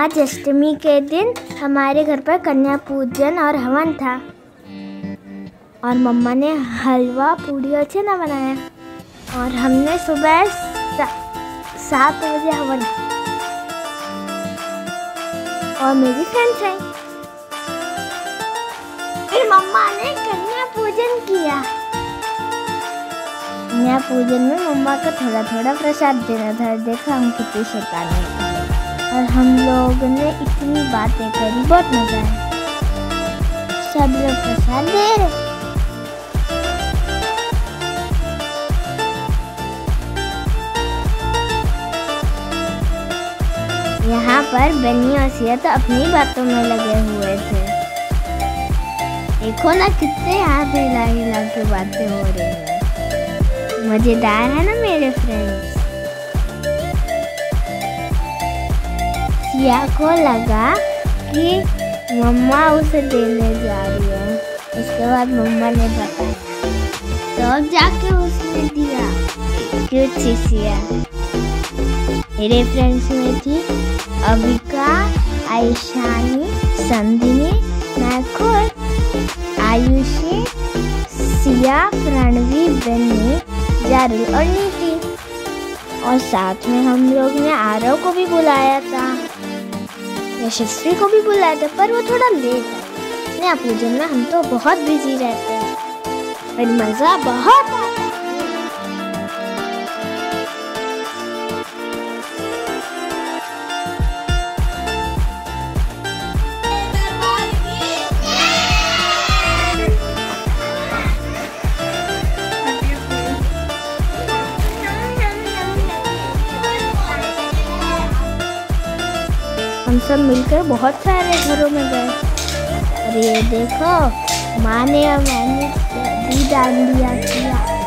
आज अष्टमी के दिन हमारे घर पर कन्या पूजन और हवन था। और मम्मा ने हलवा, पूड़ी और छेना बनाया। और हमने सुबह सात बजे हवन। और मेरी फ्रेंड्स आई। फिर मम्मा ने कन्या पूजन किया। कन्या पूजन में मम्मा को थोड़ा थोड़ा प्रसाद देना था। देखा हम कितनी शैतानी और हम लोग ने इतनी बातें करी, बहुत मज़ा आया। सब लोग प्रसाद दे रहे। यहाँ पर बनी और सिया तो अपनी बातों में लगे हुए थे। देखो ना कितने हाथ हिला हिला के बातें हो रही हैं। मज़ेदार है ना मेरे फ्रेंड्स सिया को लगा कि मम्मा उसे देने जा रही है। उसके बाद मम्मा ने बताया। तो जाके उसने दिया। क्यूट सिया मेरे फ्रेंड्स में थी अबिका आयशानी संधिनी मैं खुद आयुषी, सिया, प्रणवी बनी जारुल और नीति। और साथ में हम लोग ने आरव को भी बुलाया था। यशस्वी को भी बुलाया था, पर वो थोड़ा लेट है अपने पूजन में हम तो बहुत बिज़ी रहते हैं, पर मज़ा बहुत आता है। हम सब मिलकर बहुत सारे घरों में गए। अरे देखो, माँ ने मैंने भी दिया किया।